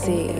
MMC.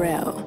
Darrell,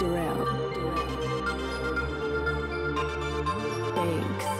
Durrell. Thanks.